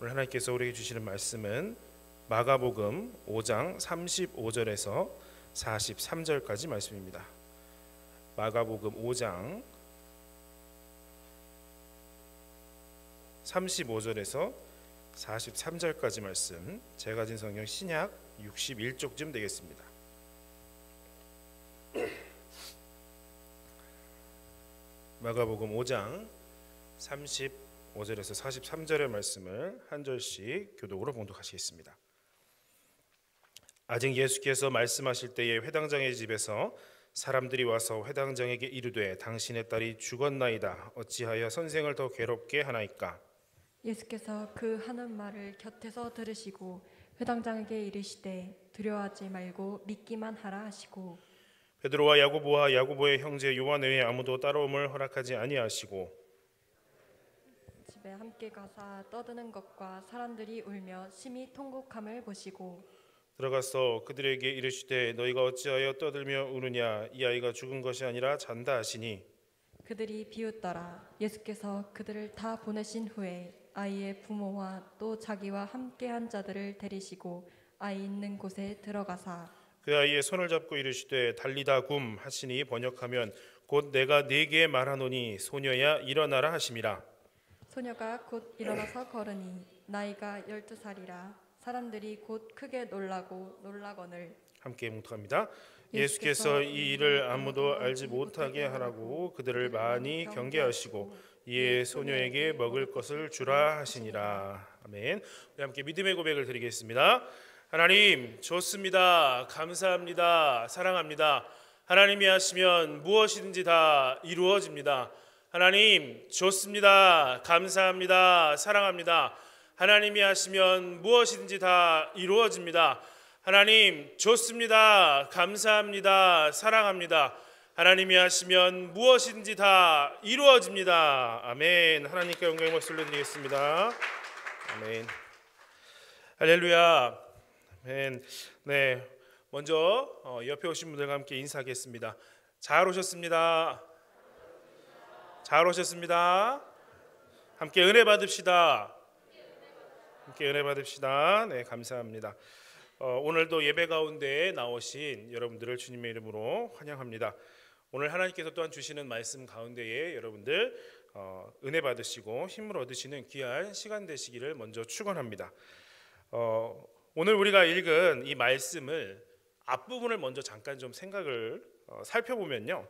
오늘 하나님께서 우리에게 주시는 말씀은 마가복음 5장 35절에서 43절까지 말씀입니다. 마가복음 5장 35절에서 43절까지 말씀 제가 가진 성경 신약 61쪽쯤 되겠습니다. 마가복음 5장 35 절에서 43절의 말씀을 한 절씩 교독으로 봉독하시겠습니다. 아직 예수께서 말씀하실 때에 회당장의 집에서 사람들이 와서 회당장에게 이르되 당신의 딸이 죽었나이다 어찌하여 선생을 더 괴롭게 하나이까 예수께서 그 하는 말을 곁에서 들으시고 회당장에게 이르시되 두려워하지 말고 믿기만 하라 하시고 베드로와 야고보와 야고보의 형제 요한 외에 아무도 따라옴을 허락하지 아니하시고 집에 함께 가사 떠드는 것과 사람들이 울며 심히 통곡함을 보시고 들어가서 그들에게 이르시되 너희가 어찌하여 떠들며 우느냐? 이 아이가 죽은 것이 아니라 잔다 하시니. 그들이 비웃더라. 예수께서 그들을 다 보내신 후에 아이의 부모와 또 자기와 함께한 자들을 데리시고 아이 있는 곳에 들어가사 그 아이의 손을 잡고 이르시되 달리다 굼 하시니 번역하면 곧 내가 네게 말하노니 소녀야 일어나라 하심이라 소녀가 곧 일어나서 걸으니 나이가 열두 살이라 사람들이 곧 크게 놀라고 놀라거늘 함께 묵독합니다. 예수께서 이 일을 아무도 알지 못하게 하라고 그들을 많이 경계하시고 이에 소녀에게 먹을 것을 주라 하시니라. 아멘. 우리 함께 믿음의 고백을 드리겠습니다. 하나님 좋습니다. 감사합니다. 사랑합니다. 하나님이 하시면 무엇이든지 다 이루어집니다. 하나님 좋습니다. 감사합니다. 사랑합니다. 하나님이 하시면 무엇이든지 다 이루어집니다. 하나님 좋습니다. 감사합니다. 사랑합니다. 하나님이 하시면 무엇이든지 다 이루어집니다. 아멘. 하나님께 영광의 목소리 드리겠습니다. 아멘. 할렐루야. 아멘. 네. 먼저 어, 옆에 오신 분들과 함께 인사하겠습니다. 잘 오셨습니다. 잘 오셨습니다. 함께 은혜 받읍시다. 함께 은혜 받읍시다. 네, 감사합니다. 어, 오늘도 예배 가운데 나오신 여러분들을 주님의 이름으로 환영합니다. 오늘 하나님께서 또한 주시는 말씀 가운데에 여러분들 어, 은혜 받으시고 힘을 얻으시는 귀한 시간 되시기를 먼저 축원합니다. 어, 오늘 우리가 읽은 이 말씀을 앞부분을 먼저 잠깐 좀 생각을 어, 살펴보면요.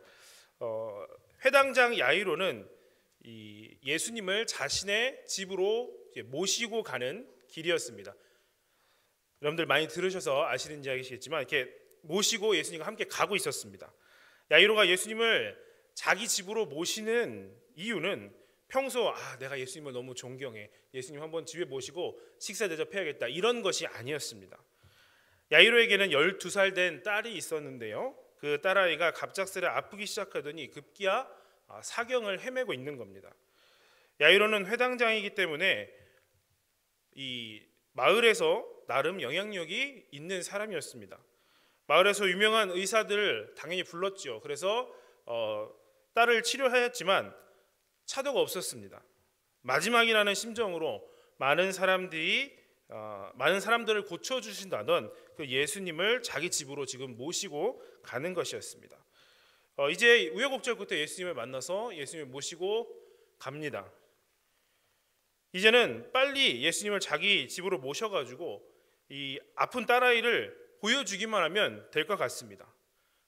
어, 회당장 야이로는 이 예수님을 자신의 집으로 모시고 가는 길이었습니다. 여러분들 많이 들으셔서 아시는 이야기시겠지만 이렇게 모시고 예수님과 함께 가고 있었습니다. 야이로가 예수님을 자기 집으로 모시는 이유는 평소 아 내가 예수님을 너무 존경해 예수님 한번 집에 모시고 식사 대접해야겠다 이런 것이 아니었습니다. 야이로에게는 12살 된 딸이 있었는데요. 그 딸아이가 갑작스레 아프기 시작하더니 급기야 아, 사경을 헤매고 있는 겁니다. 야이로는 회당장이기 때문에 이 마을에서 나름 영향력이 있는 사람이었습니다. 마을에서 유명한 의사들 당연히 불렀죠. 그래서 어, 딸을 치료하였지만 차도가 없었습니다. 마지막이라는 심정으로 많은 사람들이 어, 많은 사람들을 고쳐 주신다던 그 예수님을 자기 집으로 지금 모시고 가는 것이었습니다. 어, 이제 우여곡절 끝에 예수님을 만나서 예수님을 모시고 갑니다. 이제는 빨리 예수님을 자기 집으로 모셔가지고 이 아픈 딸아이를 보여주기만 하면 될 것 같습니다.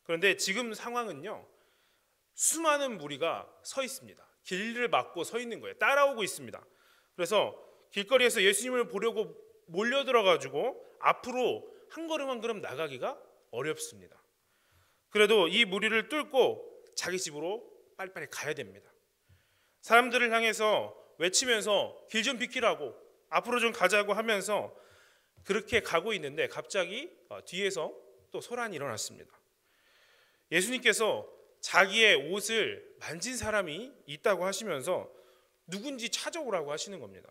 그런데 지금 상황은요, 수많은 무리가 서 있습니다. 길을 막고 서 있는 거예요. 따라오고 있습니다. 그래서 길거리에서 예수님을 보려고 몰려들어 가지고 앞으로 한 걸음 한 걸음 나가기가 어렵습니다. 그래도 이 무리를 뚫고 자기 집으로 빨리빨리 가야 됩니다. 사람들을 향해서 외치면서 길 좀 비키라고 앞으로 좀 가자고 하면서 그렇게 가고 있는데 갑자기 어, 뒤에서 또 소란이 일어났습니다. 예수님께서 자기의 옷을 만진 사람이 있다고 하시면서 누군지 찾아오라고 하시는 겁니다.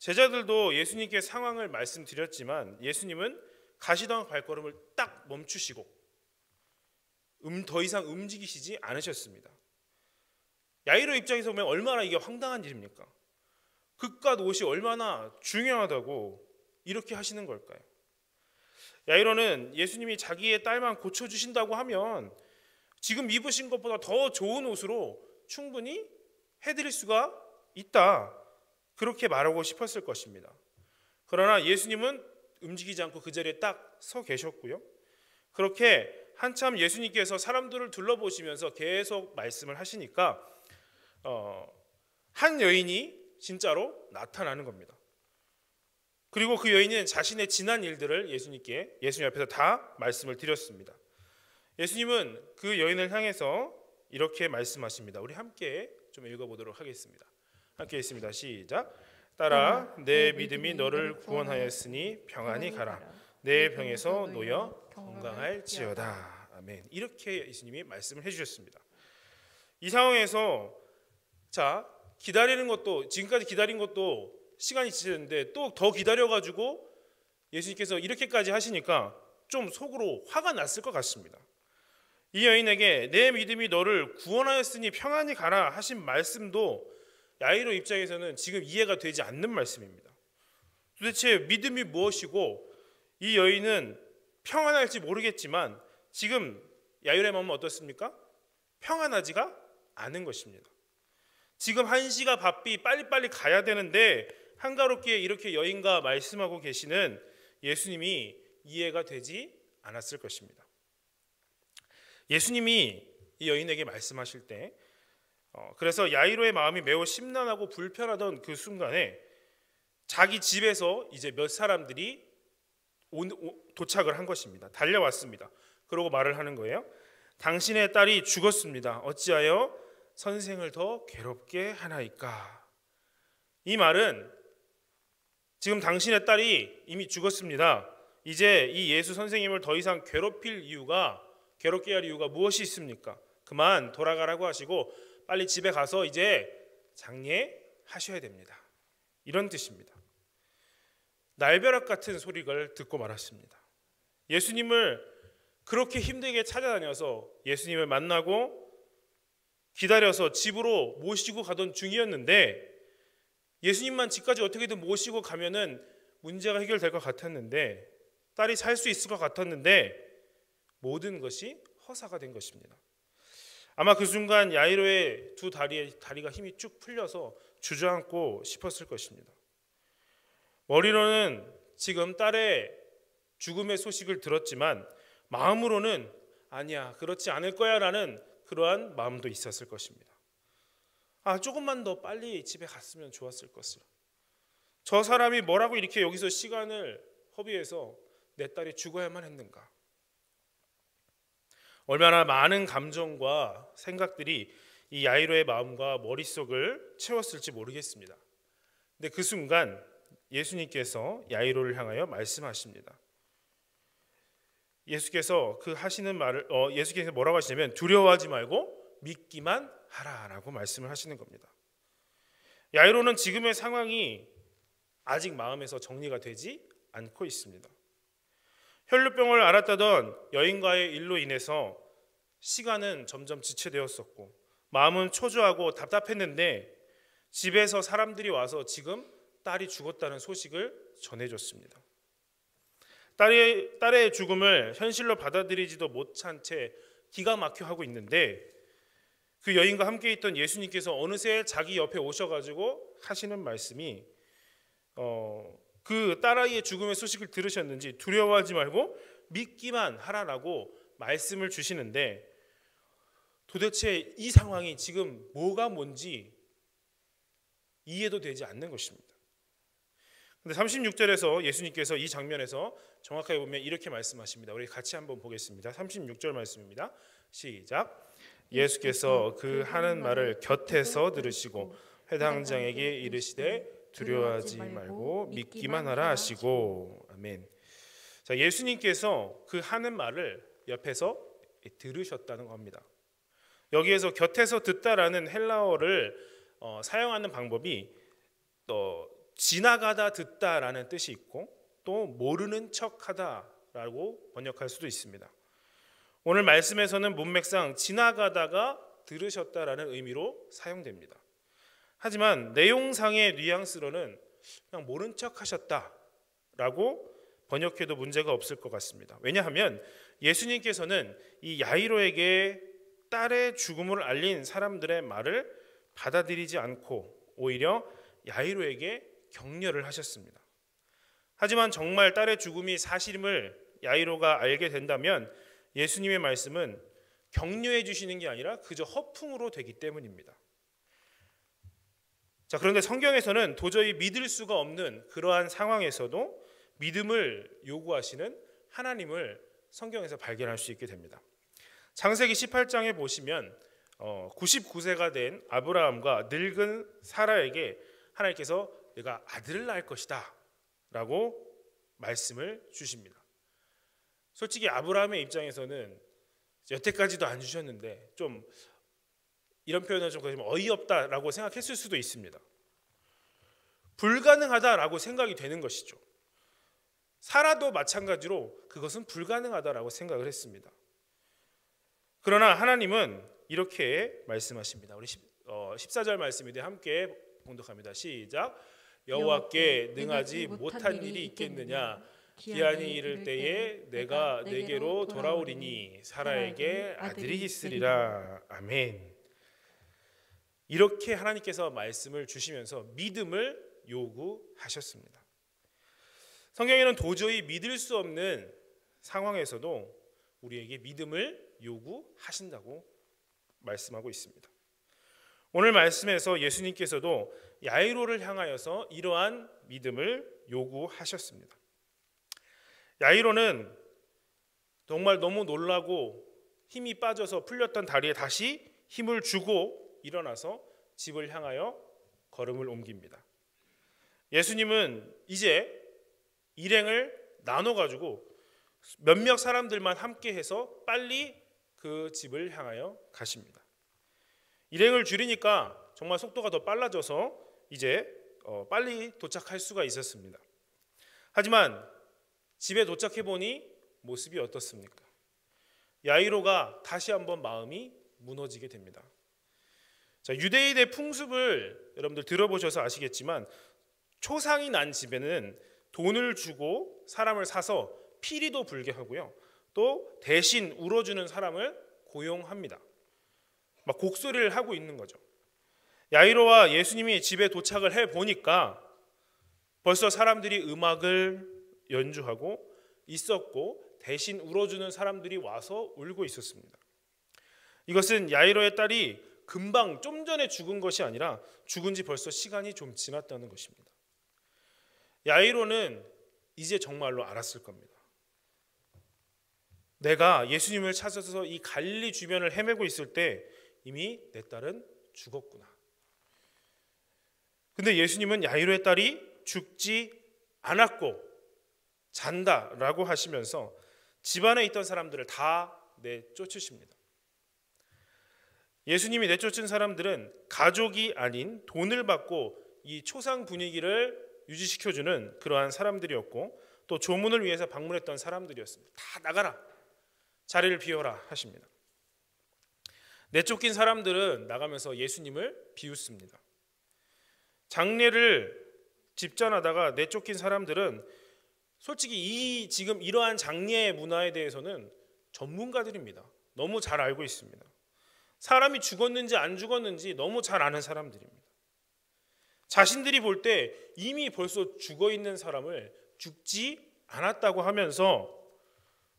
제자들도 예수님께 상황을 말씀드렸지만 예수님은 가시던 발걸음을 딱 멈추시고 음, 더 이상 움직이시지 않으셨습니다. 야이로 입장에서 보면 얼마나 이게 황당한 일입니까? 극과 옷이 얼마나 중요하다고 이렇게 하시는 걸까요? 야이로는 예수님이 자기의 딸만 고쳐 주신다고 하면 지금 입으신 것보다 더 좋은 옷으로 충분히 해드릴 수가 있다. 그렇게 말하고 싶었을 것입니다. 그러나 예수님은 움직이지 않고 그 자리에 딱 서 계셨고요. 그렇게 한참 예수님께서 사람들을 둘러보시면서 계속 말씀을 하시니까 어, 한 여인이 진짜로 나타나는 겁니다. 그리고 그 여인은 자신의 지난 일들을 예수님께 예수님 앞에서 다 말씀을 드렸습니다. 예수님은 그 여인을 향해서 이렇게 말씀하십니다. 우리 함께 좀 읽어보도록 하겠습니다. 함께 있습니다. 시작. 따라 내 믿음이 너를 구원하였으니 평안히 가라. 내 병에서 놓여 건강할지어다. 아멘. 이렇게 예수님이 말씀을 해주셨습니다. 이 상황에서 자 기다리는 것도 지금까지 기다린 것도 시간이 지났는데 또 더 기다려가지고 예수님께서 이렇게까지 하시니까 좀 속으로 화가 났을 것 같습니다. 이 여인에게 내 믿음이 너를 구원하였으니 평안히 가라 하신 말씀도 야이로 입장에서는 지금 이해가 되지 않는 말씀입니다. 도대체 믿음이 무엇이고 이 여인은 평안할지 모르겠지만 지금 야이로의 마음은 어떻습니까? 평안하지가 않은 것입니다. 지금 한시가 바삐 빨리빨리 가야 되는데 한가롭게 이렇게 여인과 말씀하고 계시는 예수님이 이해가 되지 않았을 것입니다. 예수님이 이 여인에게 말씀하실 때 어, 그래서 야이로의 마음이 매우 심란하고 불편하던 그 순간에 자기 집에서 이제 몇 사람들이 온, 오, 도착을 한 것입니다. 달려왔습니다. 그러고 말을 하는 거예요. 당신의 딸이 죽었습니다. 어찌하여 선생을 더 괴롭게 하나이까? 이 말은 지금 당신의 딸이 이미 죽었습니다. 이제 이 예수 선생님을 더 이상 괴롭힐 이유가 괴롭게 할 이유가 무엇이 있습니까? 그만 돌아가라고 하시고 빨리 집에 가서 이제 장례 하셔야 됩니다. 이런 뜻입니다. 날벼락 같은 소리를 듣고 말았습니다. 예수님을 그렇게 힘들게 찾아다녀서 예수님을 만나고 기다려서 집으로 모시고 가던 중이었는데 예수님만 집까지 어떻게든 모시고 가면은 문제가 해결될 것 같았는데 딸이 살 수 있을 것 같았는데 모든 것이 허사가 된 것입니다. 아마 그 순간 야이로의 두 다리에 다리가 힘이 쭉 풀려서 주저앉고 싶었을 것입니다. 머리로는 지금 딸의 죽음의 소식을 들었지만 마음으로는 아니야 그렇지 않을 거야라는 그러한 마음도 있었을 것입니다. 아 조금만 더 빨리 집에 갔으면 좋았을 것을. 저 사람이 뭐라고 이렇게 여기서 시간을 허비해서 내 딸이 죽어야만 했는가? 얼마나 많은 감정과 생각들이 이 야이로의 마음과 머릿속을 채웠을지 모르겠습니다. 근데 그 순간 예수님께서 야이로를 향하여 말씀하십니다. 예수께서 그 하시는 말을 어, 예수께서 뭐라고 하시냐면 두려워하지 말고 믿기만 하라라고 말씀을 하시는 겁니다. 야이로는 지금의 상황이 아직 마음에서 정리가 되지 않고 있습니다. 혈루병을 앓았다던 여인과의 일로 인해서 시간은 점점 지체되었었고 마음은 초조하고 답답했는데 집에서 사람들이 와서 지금 딸이 죽었다는 소식을 전해줬습니다. 딸의, 딸의 죽음을 현실로 받아들이지도 못한 채 기가 막혀 하고 있는데 그 여인과 함께 있던 예수님께서 어느새 자기 옆에 오셔가지고 하시는 말씀이 어, 그 딸아이의 죽음의 소식을 들으셨는지 두려워하지 말고 믿기만 하라라고 말씀을 주시는데 도대체 이 상황이 지금 뭐가 뭔지 이해도 되지 않는 것입니다. 근데 36절에서 예수님께서 이 장면에서 정확하게 보면 이렇게 말씀하십니다. 우리 같이 한번 보겠습니다. 36절 말씀입니다. 시작. 예수께서 그 하는 말을 곁에서 들으시고 회당장에게 이르시되 두려워하지 말고 믿기만 하라 하시고 아멘. 자, 예수님께서 그 하는 말을 옆에서 들으셨다는 겁니다. 여기에서 곁에서 듣다라는 헬라어를 어, 사용하는 방법이 또 지나가다 듣다라는 뜻이 있고 또 모르는 척하다라고 번역할 수도 있습니다. 오늘 말씀에서는 문맥상 지나가다가 들으셨다라는 의미로 사용됩니다. 하지만 내용상의 뉘앙스로는 그냥 모른 척 하셨다라고 번역해도 문제가 없을 것 같습니다. 왜냐하면 예수님께서는 이 야이로에게 딸의 죽음을 알린 사람들의 말을 받아들이지 않고 오히려 야이로에게 격려를 하셨습니다. 하지만 정말 딸의 죽음이 사실임을 야이로가 알게 된다면 예수님의 말씀은 격려해 주시는 게 아니라 그저 허풍으로 되기 때문입니다. 자, 그런데 성경에서는 도저히 믿을 수가 없는 그러한 상황에서도 믿음을 요구하시는 하나님을 성경에서 발견할 수 있게 됩니다. 창세기 18장에 보시면 99세가 어, 된 아브라함과 늙은 사라에게 하나님께서 내가 아들을 낳을 것이다 라고 말씀을 주십니다. 솔직히 아브라함의 입장에서는 여태까지도 안 주셨는데 좀 이런 표현은 좀 어이없다라고 생각했을 수도 있습니다. 불가능하다라고 생각이 되는 것이죠. 살아도 마찬가지로 그것은 불가능하다라고 생각을 했습니다. 그러나 하나님은 이렇게 말씀하십니다. 우리 14절 어, 말씀인데 함께 봉독합니다. 시작. 여호와께 능하지 못한 일이 있겠느냐 기한이 이를 때에 내가 내게로 돌아오리니 사라에게 아들이 있으리라. 아멘. 이렇게 하나님께서 말씀을 주시면서 믿음을 요구하셨습니다. 성경에는 도저히 믿을 수 없는 상황에서도 우리에게 믿음을 요구하신다고 말씀하고 있습니다. 오늘 말씀에서 예수님께서도 야이로를 향하여서 이러한 믿음을 요구하셨습니다. 야이로는 정말 너무 놀라고 힘이 빠져서 풀렸던 다리에 다시 힘을 주고 일어나서 집을 향하여 걸음을 옮깁니다. 예수님은 이제 일행을 나눠 가지고 몇몇 사람들만 함께 해서 빨리 그 집을 향하여 가십니다. 일행을 줄이니까 정말 속도가 더 빨라져서 이제 어, 빨리 도착할 수가 있었습니다. 하지만 집에 도착해 보니 모습이 어떻습니까? 야이로가 다시 한번 마음이 무너지게 됩니다. 자, 유대인의 풍습을 여러분들 들어보셔서 아시겠지만 초상이 난 집에는 돈을 주고 사람을 사서 피리도 불게 하고요. 또 대신 울어주는 사람을 고용합니다. 막 곡소리를 하고 있는 거죠. 야이로와 예수님이 집에 도착을 해 보니까 벌써 사람들이 음악을 연주하고 있었고 대신 울어주는 사람들이 와서 울고 있었습니다. 이것은 야이로의 딸이 금방 좀 전에 죽은 것이 아니라 죽은 지 벌써 시간이 좀 지났다는 것입니다. 야이로는 이제 정말로 알았을 겁니다. 내가 예수님을 찾아서 이 갈리 주변을 헤매고 있을 때 이미 내 딸은 죽었구나. 근데 예수님은 야이로의 딸이 죽지 않았고 잔다라고 하시면서 집안에 있던 사람들을 다 내쫓으십니다. 예수님이 내쫓은 사람들은 가족이 아닌 돈을 받고 이 초상 분위기를 유지시켜주는 그러한 사람들이었고 또 조문을 위해서 방문했던 사람들이었습니다. 다 나가라. 자리를 비워라 하십니다. 내쫓긴 사람들은 나가면서 예수님을 비웃습니다. 장례를 집전하다가 내쫓긴 사람들은 솔직히 이 지금 이러한 장례 문화에 대해서는 전문가들입니다. 너무 잘 알고 있습니다. 사람이 죽었는지 안 죽었는지 너무 잘 아는 사람들입니다. 자신들이 볼 때 이미 벌써 죽어 있는 사람을 죽지 않았다고 하면서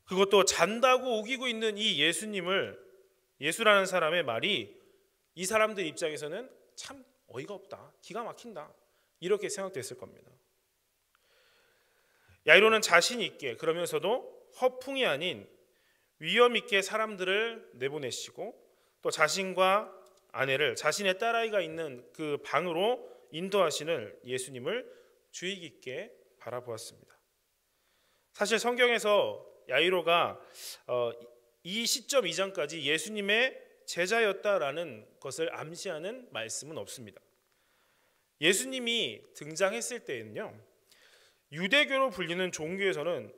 그것도 잔다고 우기고 있는 이 예수님을 예수라는 사람의 말이 이 사람들 입장에서는 참 어이가 없다. 기가 막힌다. 이렇게 생각됐을 겁니다. 야이로는 자신 있게 그러면서도 허풍이 아닌 위험 있게 사람들을 내보내시고 또 자신과 아내를 자신의 딸아이가 있는 그 방으로 인도하시는 예수님을 주의 깊게 바라보았습니다. 사실 성경에서 야이로가 어, 이 시점 이전까지 예수님의 제자였다라는 것을 암시하는 말씀은 없습니다. 예수님이 등장했을 때에는요, 유대교로 불리는 종교에서는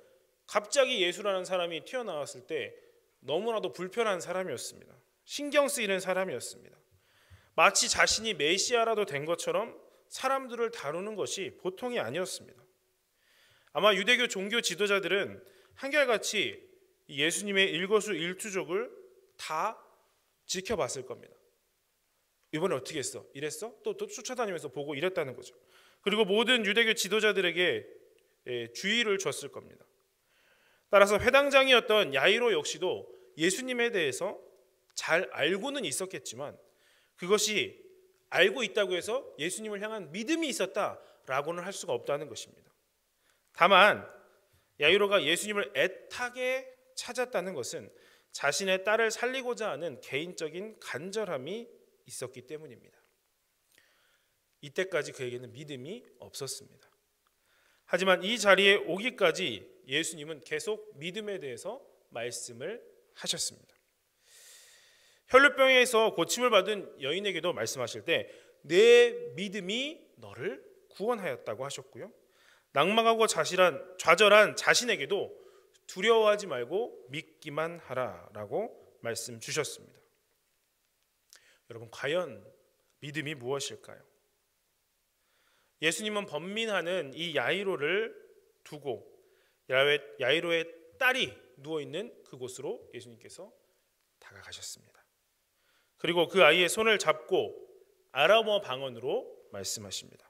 갑자기 예수라는 사람이 튀어나왔을 때 너무나도 불편한 사람이었습니다. 신경 쓰이는 사람이었습니다. 마치 자신이 메시아라도 된 것처럼 사람들을 다루는 것이 보통이 아니었습니다. 아마 유대교 종교 지도자들은 한결같이 예수님의 일거수 일투족을 다 지켜봤을 겁니다. 이번에 어떻게 했어? 이랬어? 또, 또 쫓아다니면서 보고 이랬다는 거죠. 그리고 모든 유대교 지도자들에게 예, 주의를 줬을 겁니다. 따라서 회당장이었던 야이로 역시도 예수님에 대해서 잘 알고는 있었겠지만 그것이 알고 있다고 해서 예수님을 향한 믿음이 있었다라고는 할 수가 없다는 것입니다. 다만 야이로가 예수님을 애타게 찾았다는 것은 자신의 딸을 살리고자 하는 개인적인 간절함이 있었기 때문입니다. 이때까지 그에게는 믿음이 없었습니다. 하지만 이 자리에 오기까지 예수님은 계속 믿음에 대해서 말씀을 하셨습니다. 혈루병에서 고침을 받은 여인에게도 말씀하실 때 내 믿음이 너를 구원하였다고 하셨고요. 낭망하고 자실한 좌절한 자신에게도 두려워하지 말고 믿기만 하라라고 말씀 주셨습니다. 여러분 과연 믿음이 무엇일까요? 예수님은 번민하는 이 야이로를 두고 야이로의 딸이 누워 있는 그곳으로 예수님께서 다가가셨습니다. 그리고 그 아이의 손을 잡고 아람어 방언으로 말씀하십니다.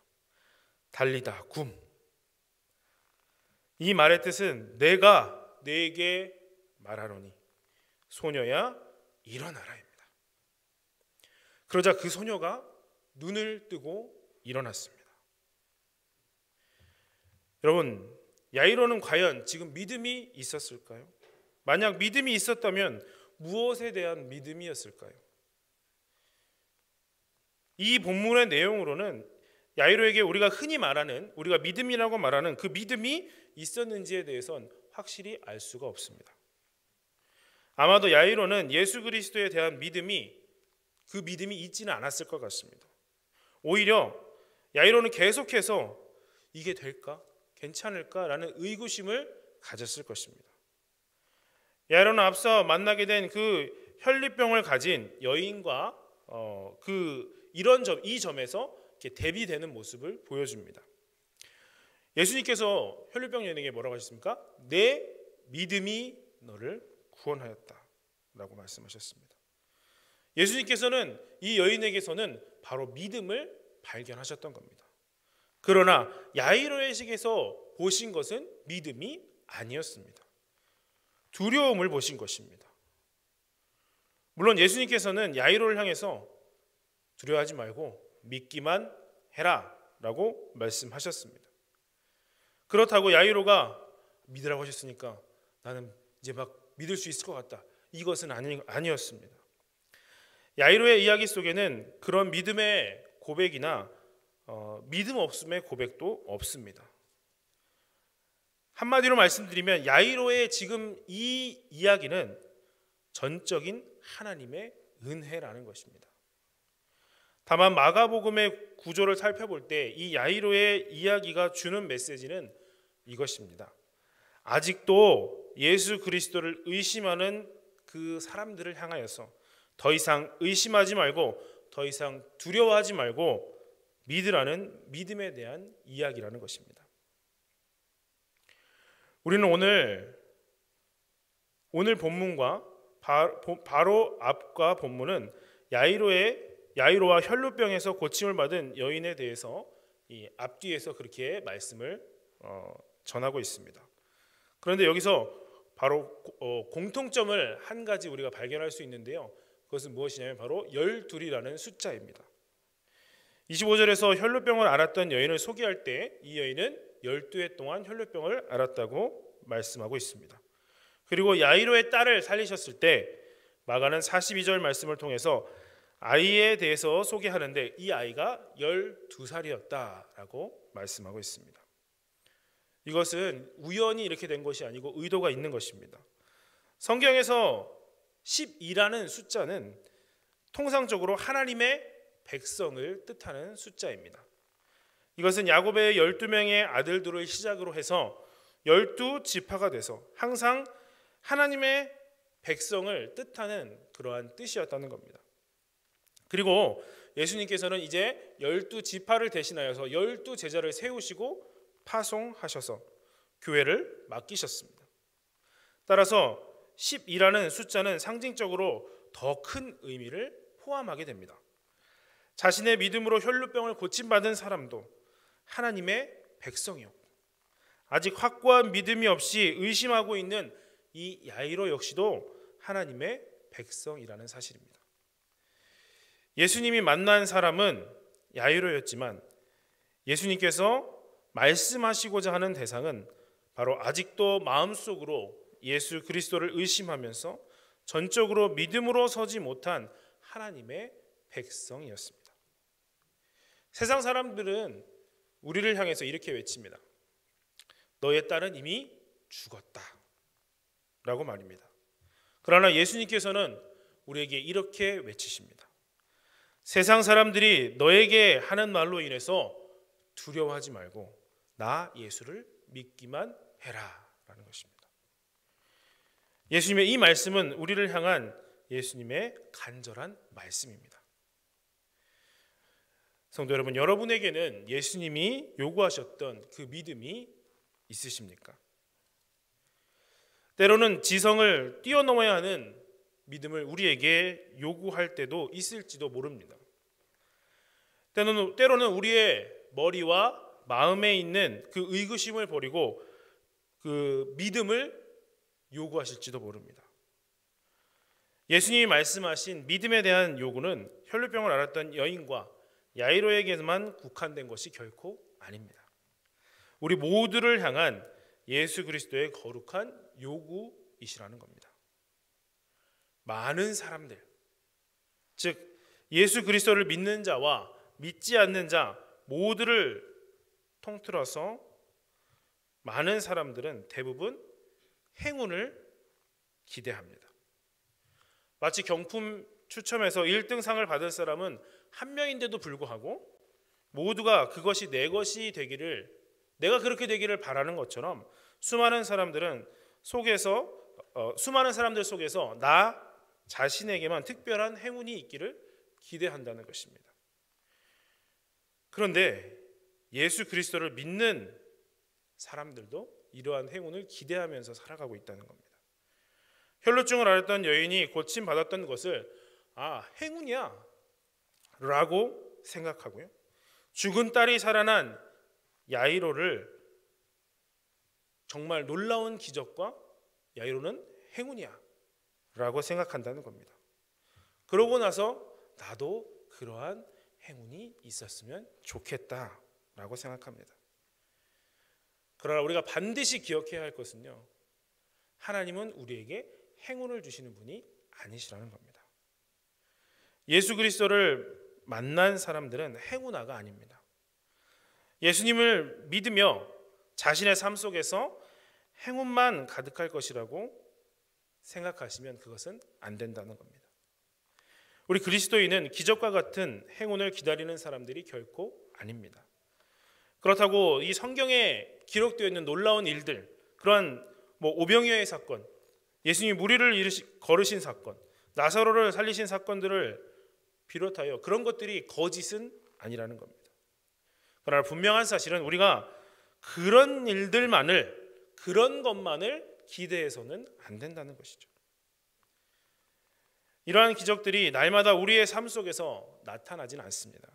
달리다 굼. 이 말의 뜻은 내가 내게 말하노니 소녀야 일어나라입니다. 그러자 그 소녀가 눈을 뜨고 일어났습니다. 여러분, 야이로는 과연 지금 믿음이 있었을까요? 만약 믿음이 있었다면 무엇에 대한 믿음이었을까요? 이 본문의 내용으로는 야이로에게 우리가 흔히 말하는 우리가 믿음이라고 말하는 그 믿음이 있었는지에 대해선 확실히 알 수가 없습니다. 아마도 야이로는 예수 그리스도에 대한 믿음이 그 믿음이 있지는 않았을 것 같습니다. 오히려 야이로는 계속해서 이게 될까? 괜찮을까라는 의구심을 가졌을 것입니다. 야이로는 앞서 만나게 된 그 혈리병을 가진 여인과 어, 그 이런 점, 이 점에서 대비되는 모습을 보여줍니다. 예수님께서 혈류병 여인에게 뭐라고 하셨습니까? 내 믿음이 너를 구원하였다라고 말씀하셨습니다. 예수님께서는 이 여인에게서는 바로 믿음을 발견하셨던 겁니다. 그러나 야이로의 식에서 보신 것은 믿음이 아니었습니다. 두려움을 보신 것입니다. 물론 예수님께서는 야이로를 향해서 두려워하지 말고 믿기만 해라라고 말씀하셨습니다. 그렇다고 야이로가 믿으라고 하셨으니까 나는 이제 막 믿을 수 있을 것 같다. 이것은 아니, 아니었습니다. 야이로의 이야기 속에는 그런 믿음의 고백이나 어, 믿음 없음의 고백도 없습니다. 한마디로 말씀드리면 야이로의 지금 이 이야기는 전적인 하나님의 은혜라는 것입니다. 다만 마가복음의 구조를 살펴볼 때 이 야이로의 이야기가 주는 메시지는 이것입니다. 아직도 예수 그리스도를 의심하는 그 사람들을 향하여서 더 이상 의심하지 말고 더 이상 두려워하지 말고 믿으라는 믿음에 대한 이야기라는 것입니다. 우리는 오늘 오늘 본문과 바로 앞과 본문은 야이로의 야이로와 혈루병에서 고침을 받은 여인에 대해서 이 앞뒤에서 그렇게 말씀을 어, 전하고 있습니다. 그런데 여기서 바로 어, 공통점을 한 가지 우리가 발견할 수 있는데요. 그것은 무엇이냐면 바로 열둘이라는 숫자입니다. 25절에서 혈루병을 앓았던 여인을 소개할 때 이 여인은 12해 동안 혈루병을 앓았다고 말씀하고 있습니다. 그리고 야이로의 딸을 살리셨을 때 마가는 42절 말씀을 통해서 아이에 대해서 소개하는데 이 아이가 12살이었다라고 말씀하고 있습니다. 이것은 우연히 이렇게 된 것이 아니고 의도가 있는 것입니다. 성경에서 12라는 숫자는 통상적으로 하나님의 백성을 뜻하는 숫자입니다. 이것은 야곱의 12명의 아들들을 시작으로 해서 12 지파가 돼서 항상 하나님의 백성을 뜻하는 그러한 뜻이었다는 겁니다. 그리고 예수님께서는 이제 열두 지파를 대신하여서 열두 제자를 세우시고 파송하셔서 교회를 맡기셨습니다. 따라서 10이라는 숫자는 상징적으로 더 큰 의미를 포함하게 됩니다. 자신의 믿음으로 혈루병을 고침받은 사람도 하나님의 백성이었고 아직 확고한 믿음이 없이 의심하고 있는 이 야이로 역시도 하나님의 백성이라는 사실입니다. 예수님이 만난 사람은 야이로였지만 예수님께서 말씀하시고자 하는 대상은 바로 아직도 마음속으로 예수 그리스도를 의심하면서 전적으로 믿음으로 서지 못한 하나님의 백성이었습니다. 세상 사람들은 우리를 향해서 이렇게 외칩니다. 너의 딸은 이미 죽었다. 라고 말입니다. 그러나 예수님께서는 우리에게 이렇게 외치십니다. 세상 사람들이 너에게 하는 말로 인해서 두려워하지 말고 나 예수를 믿기만 해라. 라는 것입니다. 예수님의 이 말씀은 우리를 향한 예수님의 간절한 말씀입니다. 성도 여러분, 여러분에게는 예수님이 요구하셨던 그 믿음이 있으십니까? 때로는 지성을 뛰어넘어야 하는 믿음을 우리에게 요구할 때도 있을지도 모릅니다. 때로는, 때로는 우리의 머리와 마음에 있는 그 의구심을 버리고 그 믿음을 요구하실지도 모릅니다. 예수님이 말씀하신 믿음에 대한 요구는 혈루병을 앓았던 여인과 야이로에게만 국한된 것이 결코 아닙니다. 우리 모두를 향한 예수 그리스도의 거룩한 요구이시라는 겁니다. 많은 사람들, 즉 예수 그리스도를 믿는 자와 믿지 않는 자 모두를 통틀어서 많은 사람들은 대부분 행운을 기대합니다. 마치 경품 추첨에서 1등상을 받을 사람은 한 명인데도 불구하고 모두가 그것이 내 것이 되기를 내가 그렇게 되기를 바라는 것처럼 수많은 사람들은 속에서 어, 수많은 사람들 속에서 나 자신에게만 특별한 행운이 있기를 기대한다는 것입니다. 그런데 예수 그리스도를 믿는 사람들도 이러한 행운을 기대하면서 살아가고 있다는 겁니다. 혈루증을 앓았던 여인이 고침 받았던 것을 아 행운이야 라고 생각하고요. 죽은 딸이 살아난 야이로를 정말 놀라운 기적과 야이로는 행운이야 라고 생각한다는 겁니다. 그러고 나서 나도 그러한 행운이 있었으면 좋겠다 라고 생각합니다. 그러나 우리가 반드시 기억해야 할 것은요. 하나님은 우리에게 행운을 주시는 분이 아니시라는 겁니다. 예수 그리스도를 만난 사람들은 행운아가 아닙니다. 예수님을 믿으며 자신의 삶 속에서 행운만 가득할 것이라고 생각하시면 그것은 안 된다는 겁니다. 우리 그리스도인은 기적과 같은 행운을 기다리는 사람들이 결코 아닙니다. 그렇다고 이 성경에 기록되어 있는 놀라운 일들, 그러한 뭐 오병이어의 사건, 예수님이 무리를 걸으신 사건, 나사로를 살리신 사건들을 비롯하여 그런 것들이 거짓은 아니라는 겁니다. 그러나 분명한 사실은 우리가 그런 일들만을 그런 것만을 기대해서는 안 된다는 것이죠. 이러한 기적들이 날마다 우리의 삶 속에서 나타나진 않습니다.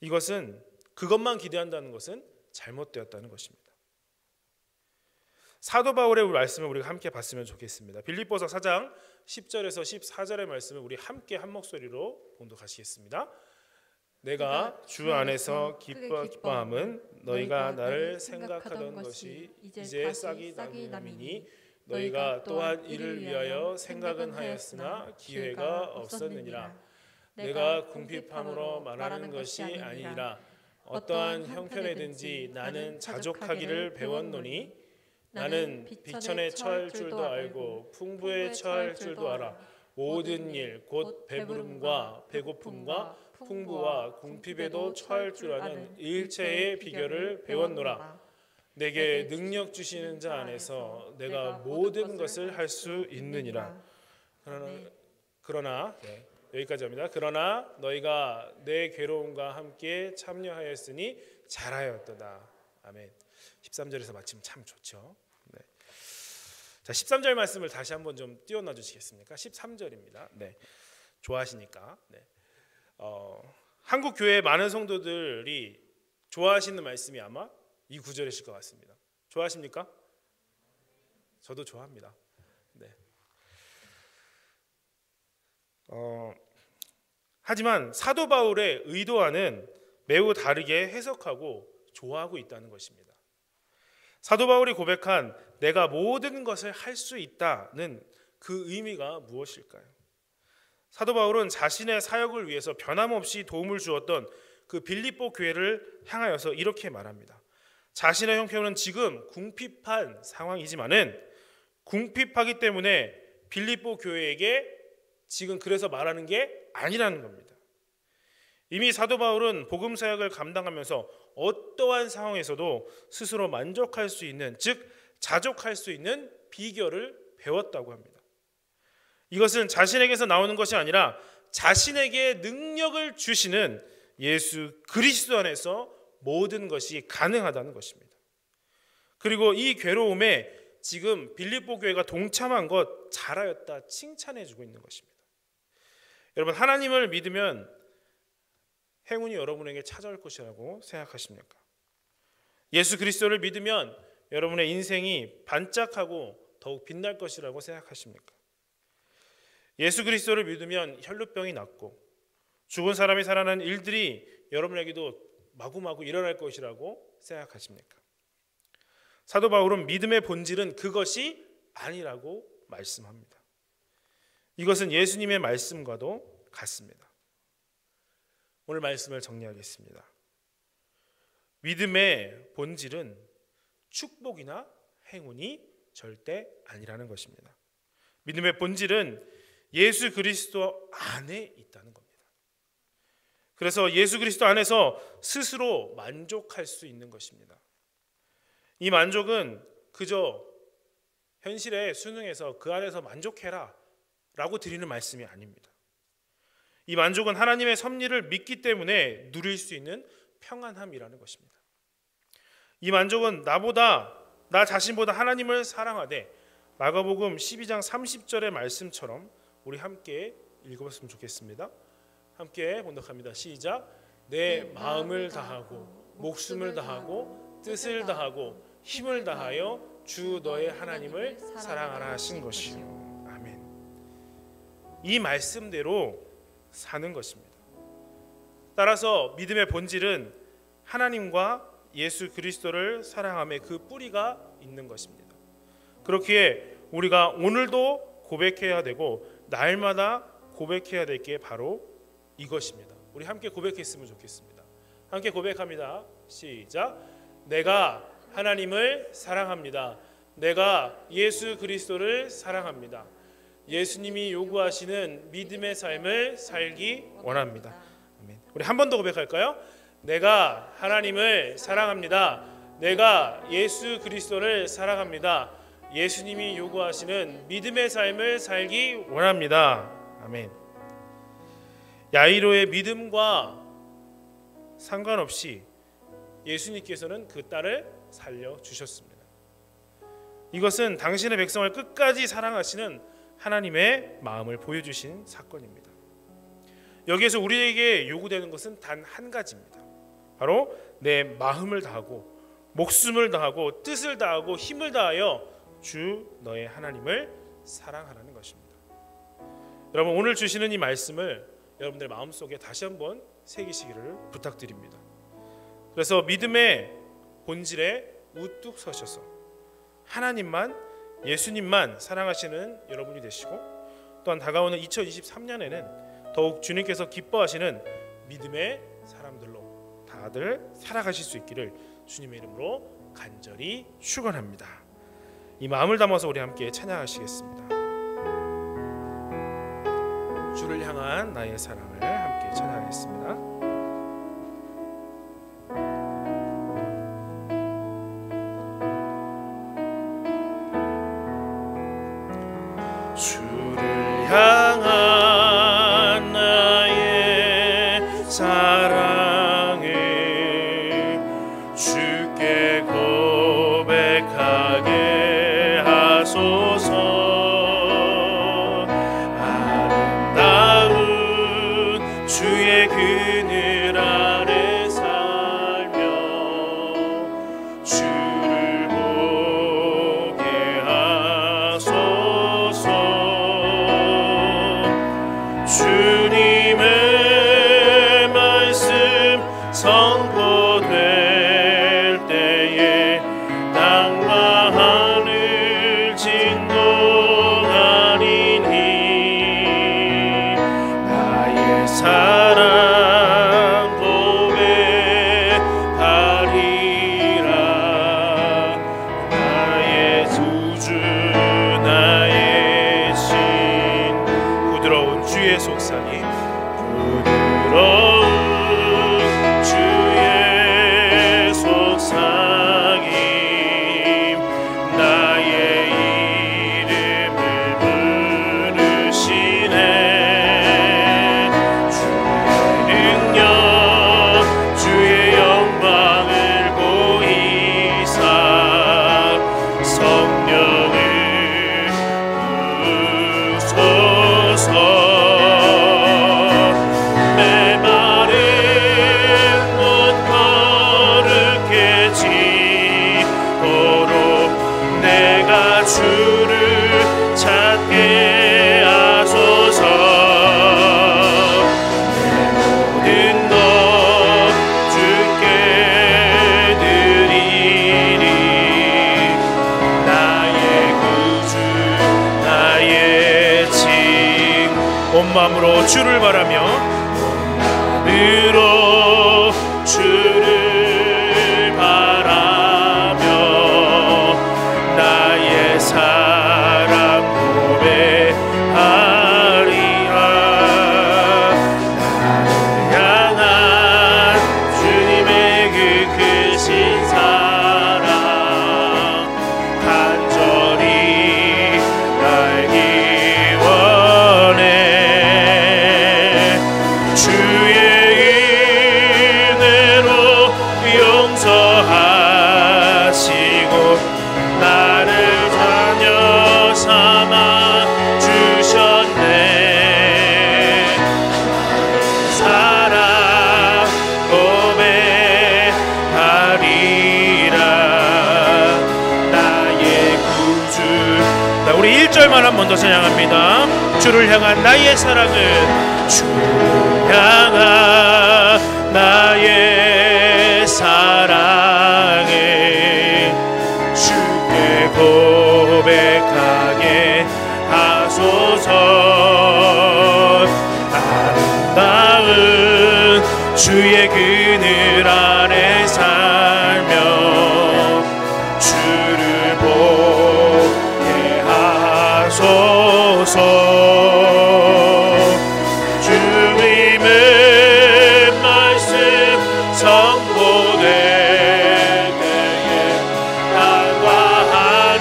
이것은 그것만 기대한다는 것은 잘못되었다는 것입니다. 사도 바울의 말씀을 우리가 함께 봤으면 좋겠습니다. 빌립보서 4장 10절에서 14절의 말씀을 우리 함께 한 목소리로 봉독하시겠습니다. 내가 주 안에서 기뻐 기뻐함은 너희가 나를 생각하던 것이 이제 싹이 남이니 너희가 또한 이를 위하여 생각은 하였으나 기회가 없었느니라. 내가 궁핍함으로 말하는 것이 아니라 어떠한 형편에든지 나는 자족하기를 배웠노니 나는 비천에 처할 줄도 알고 풍부에 처할 줄도 알아. 모든 일 곧 배부름과 배고픔과 풍부와 궁핍에도 처할 줄 아는 일체의 비결을 배웠노라 내게 능력 주시는 자 안에서 내가 모든 것을 할 수 있느니라 그러나, 그러나 네. 여기까지 합니다. 그러나 너희가 내 괴로움과 함께 참여하였으니 잘하였도다. 아멘. 13절에서 마치면 참 좋죠. 네. 자, 13절 말씀을 다시 한번 좀 띄워놔 주시겠습니까? 13절입니다. 네. 좋아하시니까. 네. 어, 한국 교회 많은 성도들이 좋아하시는 말씀이 아마 이 구절이실 것 같습니다. 좋아하십니까? 저도 좋아합니다. 네. 어, 하지만 사도 바울의 의도와는 매우 다르게 해석하고 좋아하고 있다는 것입니다. 사도 바울이 고백한 내가 모든 것을 할 수 있다는 그 의미가 무엇일까요? 사도 바울은 자신의 사역을 위해서 변함없이 도움을 주었던 그 빌립보 교회를 향하여서 이렇게 말합니다. 자신의 형편은 지금 궁핍한 상황이지만은 궁핍하기 때문에 빌립보 교회에게 지금 그래서 말하는 게 아니라는 겁니다. 이미 사도 바울은 복음 사역을 감당하면서 어떠한 상황에서도 스스로 만족할 수 있는 즉 자족할 수 있는 비결을 배웠다고 합니다. 이것은 자신에게서 나오는 것이 아니라 자신에게 능력을 주시는 예수 그리스도 안에서 모든 것이 가능하다는 것입니다. 그리고 이 괴로움에 지금 빌립보 교회가 동참한 것 잘하였다 칭찬해 주고 있는 것입니다. 여러분 하나님을 믿으면 행운이 여러분에게 찾아올 것이라고 생각하십니까? 예수 그리스도를 믿으면 여러분의 인생이 반짝하고 더욱 빛날 것이라고 생각하십니까? 예수 그리스도를 믿으면 혈루병이 낫고 죽은 사람이 살아난 일들이 여러분에게도 마구마구 일어날 것이라고 생각하십니까? 사도 바울은 믿음의 본질은 그것이 아니라고 말씀합니다. 이것은 예수님의 말씀과도 같습니다. 오늘 말씀을 정리하겠습니다. 믿음의 본질은 축복이나 행운이 절대 아니라는 것입니다. 믿음의 본질은 예수 그리스도 안에 있다는 겁니다. 그래서 예수 그리스도 안에서 스스로 만족할 수 있는 것입니다. 이 만족은 그저 현실에 수능해서 그 안에서 만족해라 라고 드리는 말씀이 아닙니다. 이 만족은 하나님의 섭리를 믿기 때문에 누릴 수 있는 평안함이라는 것입니다. 이 만족은 나보다 나 자신보다 하나님을 사랑하되 마가복음 12장 30절의 말씀처럼 우리 함께 읽어봤으면 좋겠습니다. 함께 번독합니다. 시작. 내 마음을 다하고 목숨을 다하고 뜻을 다하고 힘을 다하여 주 너의 하나님을 사랑하라 하신 것이요. 아멘. 이 말씀대로 사는 것입니다. 따라서 믿음의 본질은 하나님과 예수 그리스도를 사랑함의 그 뿌리가 있는 것입니다. 그렇기에 우리가 오늘도 고백해야 되고 날마다 고백해야 될 게 바로 이것입니다. 우리 함께 고백했으면 좋겠습니다. 함께 고백합니다. 시작. 내가 하나님을 사랑합니다. 내가 예수 그리스도를 사랑합니다. 예수님이 요구하시는 믿음의 삶을 살기 원합니다. 우리 한 번 더 고백할까요? 내가 하나님을 사랑합니다. 내가 예수 그리스도를 사랑합니다. 예수님이 요구하시는 믿음의 삶을 살기 원합니다. 아멘. 야이로의 믿음과 상관없이 예수님께서는 그 딸을 살려 주셨습니다. 이것은 당신의 백성을 끝까지 사랑하시는 하나님의 마음을 보여주신 사건입니다. 여기에서 우리에게 요구되는 것은 단 한 가지입니다. 바로 내 마음을 다하고 목숨을 다하고 뜻을 다하고 힘을 다하여 주 너의 하나님을 사랑하라는 것입니다. 여러분 오늘 주시는 이 말씀을 여러분들 마음속에 다시 한번 새기시기를 부탁드립니다. 그래서 믿음의 본질에 우뚝 서셔서 하나님만 예수님만 사랑하시는 여러분이 되시고 또한 다가오는 2023년에는 더욱 주님께서 기뻐하시는 믿음의 사람들로 다들 살아가실 수 있기를 주님의 이름으로 간절히 축원합니다. 이 마음을 담아서 우리 함께 찬양하시겠습니다. 주를 향한 나의 사랑을 함께 찬양하겠습니다. 주를 향한 나의 사랑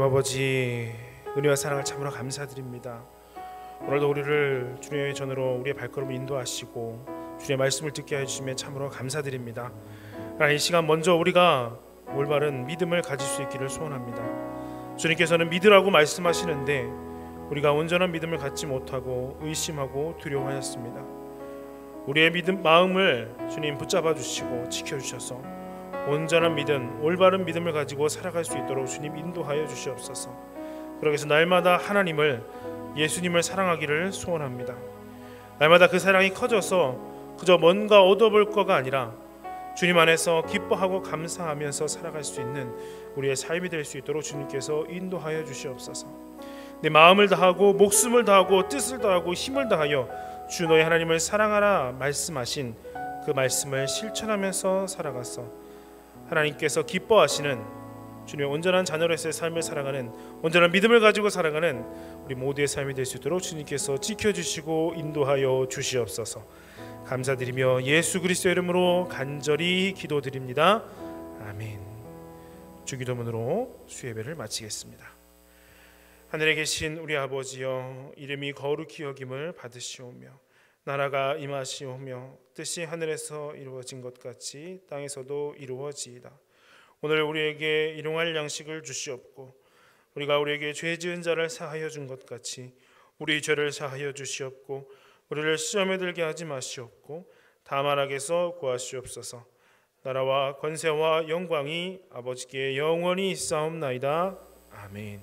하나님 아버지 은혜와 사랑을 참으로 감사드립니다. 오늘도 우리를 주님의 전으로 우리의 발걸음을 인도하시고 주님의 말씀을 듣게 해주심에 참으로 감사드립니다. 이 시간 먼저 우리가 올바른 믿음을 가질 수 있기를 소원합니다. 주님께서는 믿으라고 말씀하시는데 우리가 온전한 믿음을 갖지 못하고 의심하고 두려워하였습니다. 우리의 믿음 마음을 주님 붙잡아 주시고 지켜 주셔서 온전한 믿음, 올바른 믿음을 가지고 살아갈 수 있도록 주님 인도하여 주시옵소서. 그러기 위해서 날마다 하나님을 예수님을 사랑하기를 소원합니다. 날마다 그 사랑이 커져서 그저 뭔가 얻어볼 거가 아니라 주님 안에서 기뻐하고 감사하면서 살아갈 수 있는 우리의 삶이 될 수 있도록 주님께서 인도하여 주시옵소서. 내 마음을 다하고 목숨을 다하고 뜻을 다하고 힘을 다하여 주 너희 하나님을 사랑하라 말씀하신 그 말씀을 실천하면서 살아갔어. 하나님께서 기뻐하시는 주님의 온전한 자녀로서의 삶을 살아가는 온전한 믿음을 가지고 살아가는 우리 모두의 삶이 될 수 있도록 주님께서 지켜주시고 인도하여 주시옵소서. 감사드리며 예수 그리스도 이름으로 간절히 기도드립니다. 아멘. 주기도문으로 수예배를 마치겠습니다. 하늘에 계신 우리 아버지여 이름이 거룩히 여김을 받으시오며 나라가 임하시오며 뜻이 하늘에서 이루어진 것 같이 땅에서도 이루어지이다. 오늘 우리에게 일용할 양식을 주시옵고 우리가 우리에게 죄 지은 자를 사하여 준 것 같이 우리 죄를 사하여 주시옵고 우리를 시험에 들게 하지 마시옵고 다만 악에서 구하시옵소서. 나라와 권세와 영광이 아버지께 영원히 있사옵나이다. 아멘.